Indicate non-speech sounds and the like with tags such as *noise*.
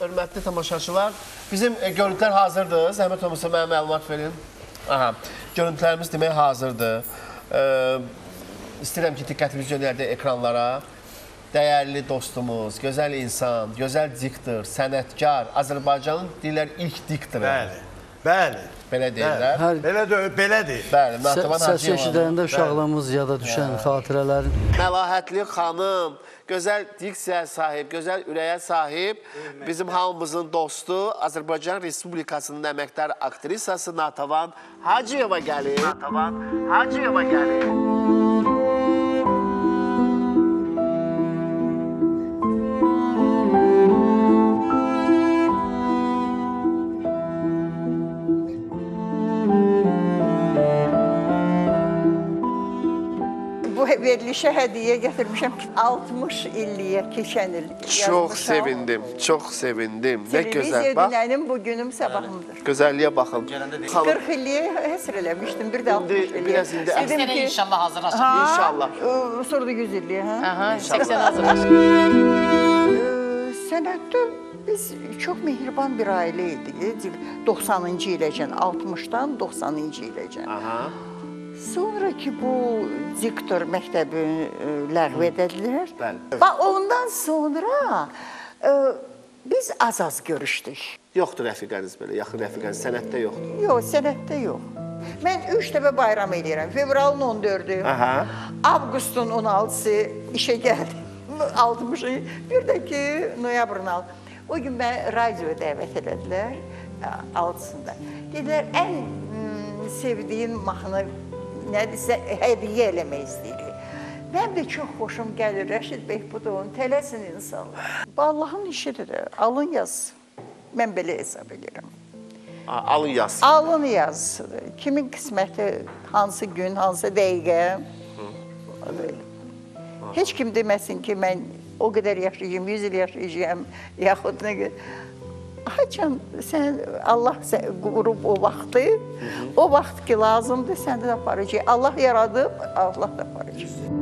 hörmətli tamaşaçılar, bizim e, görüntülər hazırdır. Zəhmət olmasa mənə məlumat verin. Aha, görüntülərimiz demək hazırdır. E, istəyirəm ki, diqqətimizi yönəldək ekranlara. Dəyərli dostumuz, gözəl insan, gözəl diktor, sənətkar, Azərbaycanın deyirlər ilk diktoru. Bəli. Bəli. Belə deyirlər. Hər Belə də belədir. Bəli, Natavan səs eşidəndə uşaqlığımız yada düşən xatirələrin Məlahətli xanım, gözəl diksiyaya sahib, gözəl ürəyə sahib, bizim hamımızın dostu, Azərbaycan Respublikasının əməkdar aktrisası Natavan Hacıyeva gəlir. Natavan Hacıyeva gəlir. Bu verilişə hədiyyə gətirmişəm ki, 60 illiyə keçən il. Çox sevindim, çox sevindim. Nə Televiziya gözəl. Bax, dünənim, bugünüm, sabahımdır. gözəlliyə baxın. Xanım, 40 illiyə həsr eləmişdim, bir də 60 İndi illiyə. biraz indi Dedim Sənə ki, inşallah hazırlaşın. ha, İnşallah. Sonra da 100 illiyə, hə? Aha, 80 hazırlaşın. Ə, Sənətdə biz çox mehriban bir ailə idik. 90-cı iləcən, 60-dan 90-cı iləcən. Aha. Sonra ki bu diktor məktəbi ləğv edildilər. Bəli. Və ondan sonra ə, biz az-az görüşdük. Yoxdur rəfiqəniz belə, yaxın rəfiqəniz sənətdə yoxdur. Yox, sənətdə yox. Mən 3 dəfə bayram eləyirəm. Fevralın 14-ü, Aha. avqustun 16-sı işə gəldim. *laughs* 60-ı, bir də ki noyabrın 6. O gün mən radioya dəvət elədilər 6-sında. Dedilər ən sevdiyin mahnı nədirsə hədiyyə eləmək istəyirik. Mən də çox xoşum gəlir Rəşid Behbudovun Tələsin insanlar. Bu Allahın işidir. Alın yaz. Mən belə hesab edirəm. Alın yaz. Alın yazısıdır. Kimin qisməti hansı gün, hansı dəqiqə. Heç kim deməsin ki, mən o qədər yaşayacağam, 100 il yaşayacağam, yaxud nə qədər. Haçan sən Allah sən qurub o vaxtı, o vaxt ki lazımdır, sən də aparacaq. Allah yaradıb, Allah da aparacaq.